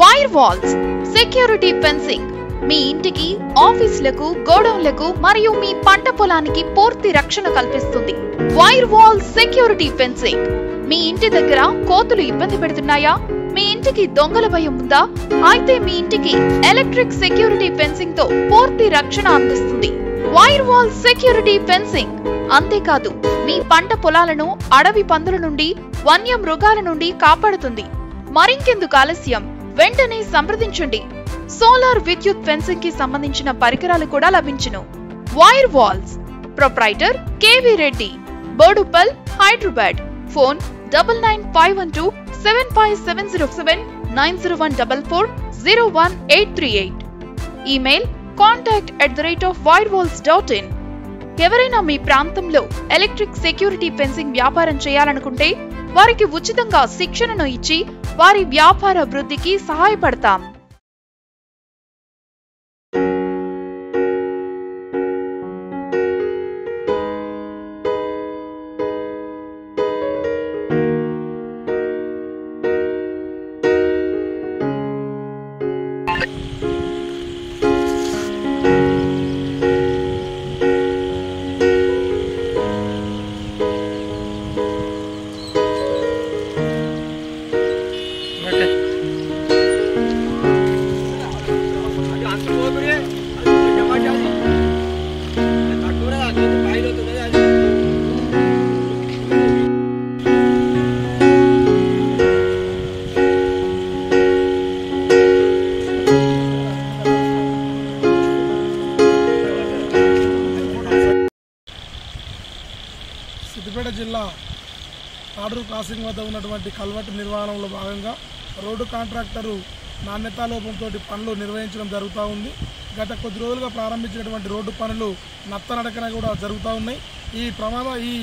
Wire walls security fencing. మీ ఇంటికి ఆఫీసులకు గోడౌన్లకు మరియు మీ పంట పొలానికి పూర్తి రక్షణ కల్పిస్తుంది. Wire wall security fencing. మీ ఇంటి దగ్గర కోతులు ఇబ్బంది పెడుతున్నాయా? మీ ఇంటికి దొంగల భయం ఉందా? అయితే మీ ఇంటికి ఎలక్ట్రిక్ సెక్యూరిటీ ఫెన్సింగ్తో పూర్తి రక్షణ అందిస్తుంది. Wire wall security fencing. అంతేకాదు మీ పంట పొలాలను అడవి పందుల నుండి వన్య మృగాల నుండి కాపాడుతుంది. మరింకెందుకు ఆలస్యం? వెంటనే సంప్రదించండి. సోలార్ విద్యుత్ ఫెన్సింగ్కి సంబంధించిన పరికరాలు కూడా లభించును. Wire walls proprietor KV Reddy Boduppal Hyderabad phone double nine five one two seven five seven zero seven nine zero one double four zero one eight three eight email contact at the rate of wire walls dot in ఎవరైనా మీ ప్రాంతంలో electric security fencing వ్యాపారం చేయాలనుకుంటే వారికి ఉచితంగా శిక్షణను ఇచ్చి వారి వ్యాపార వృద్ధికి సహాయపడతాం. సిద్దిపేట జిల్లా తాడూరు క్రాసింగ్ వద్ద ఉన్నటువంటి కల్వర్టు నిర్వహణలో భాగంగా రోడ్డు కాంట్రాక్టరు నాణ్యతా లోపంతో పనులు నిర్వహించడం జరుగుతూ ఉంది. గత కొద్ది రోజులుగా ప్రారంభించినటువంటి రోడ్డు పనులు నత్తనడకన కూడా జరుగుతూ ఉన్నాయి. ఈ ప్రమాద ఈ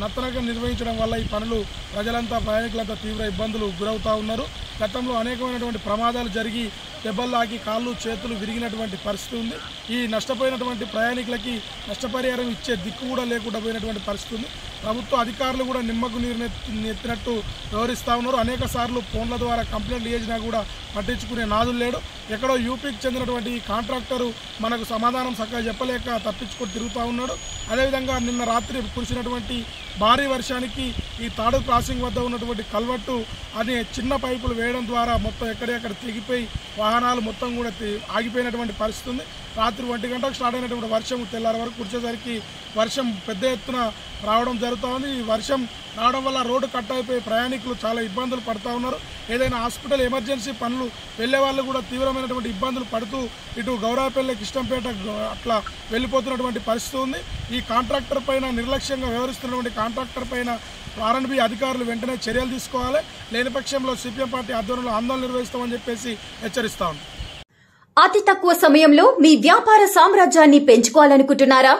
నత్తనడక నిర్వహించడం వల్ల ఈ పనులు ప్రజలంతా ప్రయాణికులంతా తీవ్ర ఇబ్బందులు గురవుతూ ఉన్నారు. గతంలో అనేకమైనటువంటి ప్రమాదాలు జరిగి దెబ్బలాగి కాళ్ళు చేతులు విరిగినటువంటి పరిస్థితి ఉంది. ఈ నష్టపోయినటువంటి ప్రయాణికులకి నష్టపరిహారం ఇచ్చే దిక్కు కూడా లేకుండా పోయినటువంటి పరిస్థితి ఉంది. ప్రభుత్వ అధికారులు కూడా నిమ్మకు నీరు ఎత్తినట్టు వ్యవహరిస్తూ ఉన్నారు. అనేక సార్లు ఫోన్ల ద్వారా కంప్లైంట్లు చేసినా కూడా పట్టించుకునే నాదులు లేడు. ఎక్కడో యూపీకి చెందినటువంటి కాంట్రాక్టరు మనకు సమాధానం చక్కగా చెప్పలేక తప్పించుకొని తిరుగుతూ ఉన్నాడు. అదేవిధంగా నిన్న రాత్రి కురిసినటువంటి భారీ వర్షానికి ఈ తాడు క్రాసింగ్ వద్ద ఉన్నటువంటి కల్వట్టు అనే చిన్న పైపులు వేయడం ద్వారా మొత్తం ఎక్కడెక్కడ తెగిపోయి వాహనాలు మొత్తం కూడా ఆగిపోయినటువంటి పరిస్థితి ఉంది. రాత్రి ఒంటి గంటకు స్టార్ట్ అయినటువంటి వర్షం తెల్లారి వరకు కురిచేసరికి వర్షం పెద్ద ఎత్తున రావడం జరుగుతూ ఉంది. ఈ వర్షం రావడం వల్ల రోడ్డు కట్ అయిపోయి ప్రయాణికులు చాలా ఇబ్బందులు పడుతూ ఉన్నారు. ఏదైనా హాస్పిటల్ ఎమర్జెన్సీ పనులు వెళ్ళే వాళ్ళు కూడా తీవ్రమైనటువంటి ఇబ్బందులు పడుతూ ఇటు గౌరాపల్లి కిష్టంపేట అట్లా వెళ్ళిపోతున్నటువంటి పరిస్థితి ఉంది. ఈ కాంట్రాక్టర్ పైన నిర్లక్ష్యంగా వ్యవహరిస్తున్నటువంటి కాంట్రాక్టర్ పైన ఆర్ఎన్బి అధికారులు వెంటనే చర్యలు తీసుకోవాలి. లేని పక్షంలో సిపిఎం పార్టీ ఆధ్వర్యంలో ఆందోళన నిర్వహిస్తామని చెప్పేసి హెచ్చరిస్తా అతి తక్కువ సమయంలో మీ వ్యాపార సామ్రాజ్యాన్ని పెంచుకోవాలనుకుంటున్నారా?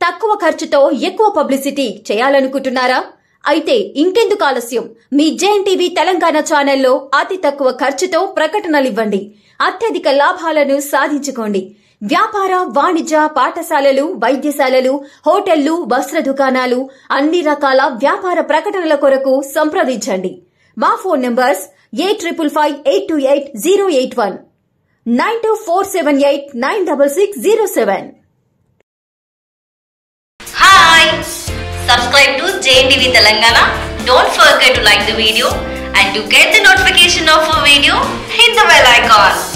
తక్కువ ఖర్చుతో ఎక్కువ పబ్లిసిటీ చేయాలనుకుంటున్నారా? అయితే ఇంకెందుకు ఆలస్యం? మీ జేఎన్ టీవీ తెలంగాణ ఛానల్లో అతి తక్కువ ఖర్చుతో ప్రకటనలివ్వండి అత్యధిక లాభాలను సాధించుకోండి. వ్యాపార వాణిజ్య పాఠశాలలు వైద్యశాలలు హోటళ్ళు వస్త్ర దుకాణాలు అన్ని రకాల వ్యాపార ప్రకటనల కొరకు సంప్రదించండి మా phone numbers eight triple five eight two eight zero eight one nine two four seven eight nine double six zero seven Hi! Subscribe to JNTV Telangana. Don't forget get the notification of and to get the notification of